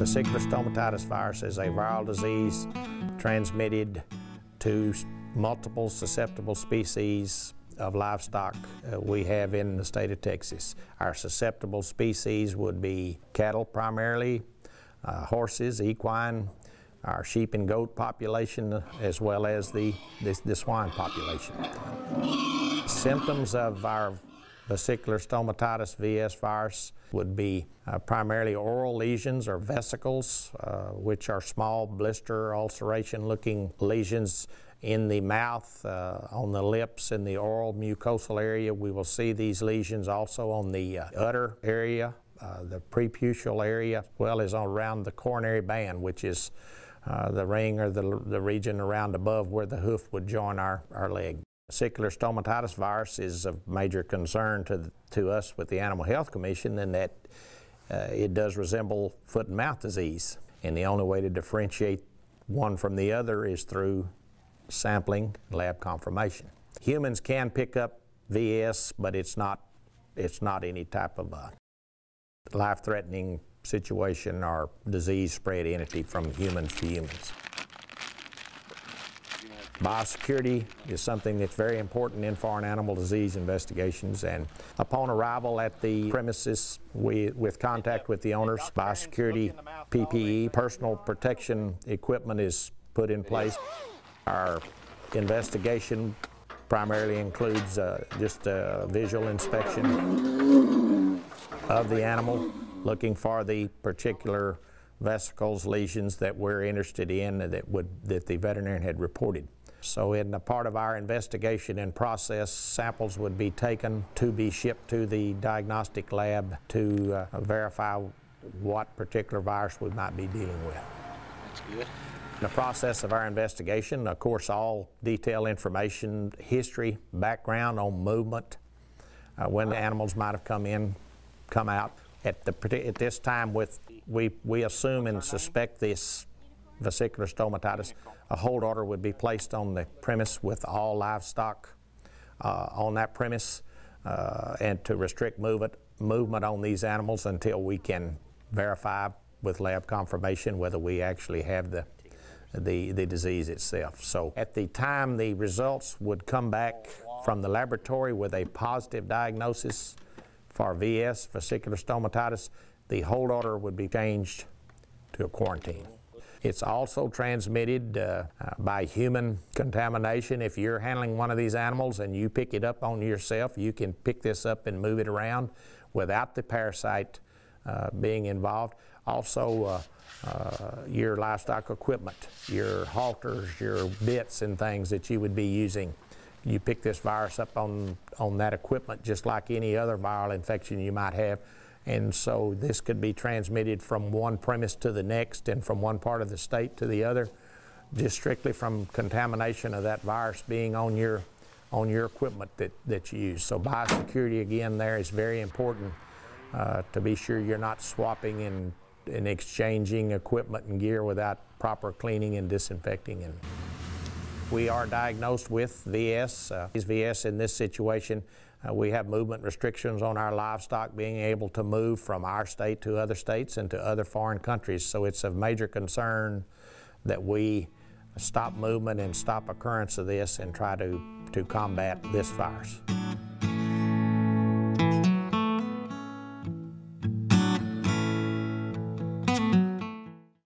Vesicular stomatitis virus is a viral disease transmitted to multiple susceptible species of livestock uh, we have in the state of Texas. Our susceptible species would be cattle primarily, uh, horses, equine, our sheep and goat population, as well as the, the, the swine population. Symptoms of our vesicular stomatitis VS virus would be uh, primarily oral lesions or vesicles, uh, which are small blister ulceration looking lesions in the mouth, uh, on the lips, in the oral mucosal area. We will see these lesions also on the uh, udder area, uh, the preputial area, as well as around the coronary band, which is uh, the ring or the, the region around above where the hoof would join our, our leg. Vesicular stomatitis virus is of major concern to, to us with the Animal Health Commission in that uh, it does resemble foot and mouth disease. And the only way to differentiate one from the other is through sampling, lab confirmation. Humans can pick up VS, but it's not, it's not any type of a life-threatening situation or disease spread entity from humans to humans. Biosecurity is something that's very important in foreign animal disease investigations and upon arrival at the premises we, with contact with the owners, biosecurity PPE, personal protection equipment is put in place. Our investigation primarily includes uh, just a visual inspection of the animal, looking for the particular vesicles, lesions that we're interested in that, would, that the veterinarian had reported. So in a part of our investigation and process, samples would be taken to be shipped to the diagnostic lab to uh, verify what particular virus we might be dealing with. That's good. In the process of our investigation, of course, all detailed information, history, background on movement, uh, when the animals might have come in, come out. At, the, at this time, with we, we assume and suspect this vesicular stomatitis, a hold order would be placed on the premise with all livestock uh, on that premise uh, and to restrict movement, movement on these animals until we can verify with lab confirmation whether we actually have the, the, the disease itself. So at the time the results would come back from the laboratory with a positive diagnosis for VS, vesicular stomatitis, the hold order would be changed to a quarantine. It's also transmitted uh, uh, by human contamination. If you're handling one of these animals and you pick it up on yourself, you can pick this up and move it around without the parasite uh, being involved. Also, uh, uh, your livestock equipment, your halters, your bits and things that you would be using. You pick this virus up on, on that equipment just like any other viral infection you might have. And so this could be transmitted from one premise to the next and from one part of the state to the other, just strictly from contamination of that virus being on your, on your equipment that, that you use. So biosecurity again there is very important uh, to be sure you're not swapping and, and exchanging equipment and gear without proper cleaning and disinfecting. And we are diagnosed with VS. Uh, is VS in this situation, uh, we have movement restrictions on our livestock being able to move from our state to other states and to other foreign countries. So it's a major concern that we stop movement and stop occurrence of this and try to, to combat this virus.